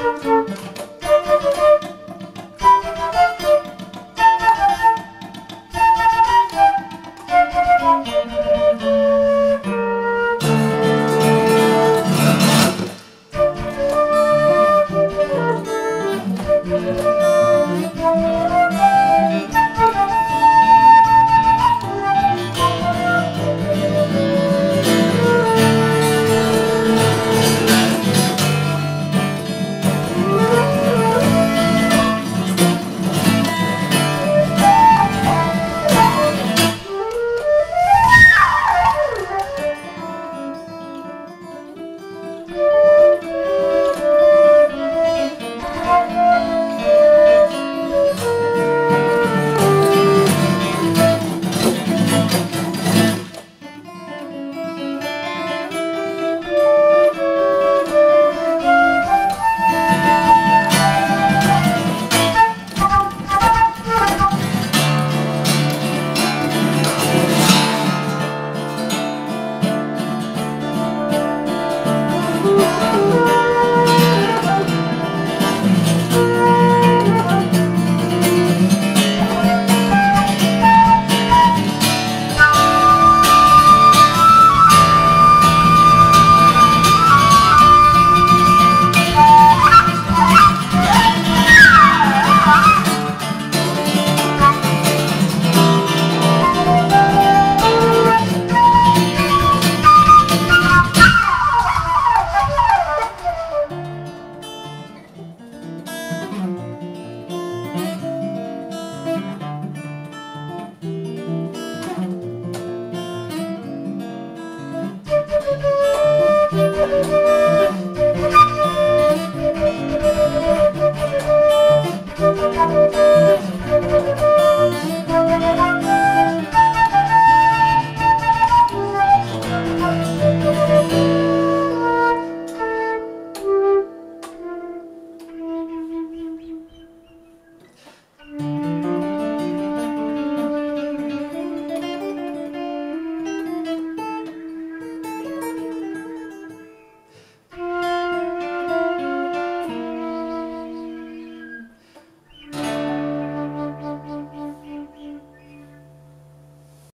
Música